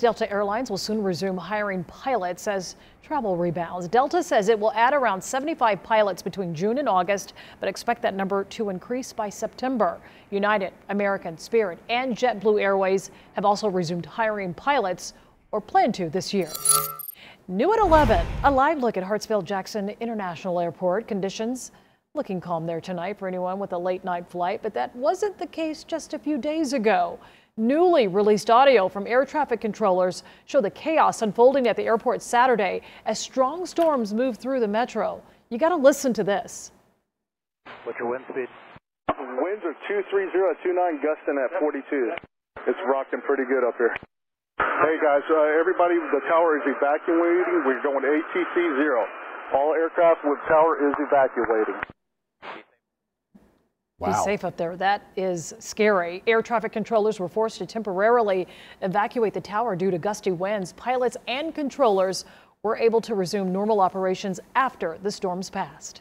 Delta Airlines will soon resume hiring pilots as travel rebounds. Delta says it will add around 75 pilots between June and August, but expect that number to increase by September. United, American, Spirit, and JetBlue Airways have also resumed hiring pilots or plan to this year. New at 11, a live look at Hartsfield Jackson International Airport. Conditions looking calm there tonight for anyone with a late night flight, but that wasn't the case just a few days ago. Newly released audio from air traffic controllers show the chaos unfolding at the airport Saturday as strong storms move through the metro. You got to listen to this. What's your wind speed? Winds are 230 at 29, gusting at 42. It's rocking pretty good up here. Hey guys, uh, everybody, the tower is evacuating. We're going ATC zero. All aircraft with tower is evacuating. Wow. Be safe up there. That is scary. Air traffic controllers were forced to temporarily evacuate the tower due to gusty winds. Pilots and controllers were able to resume normal operations after the storms passed.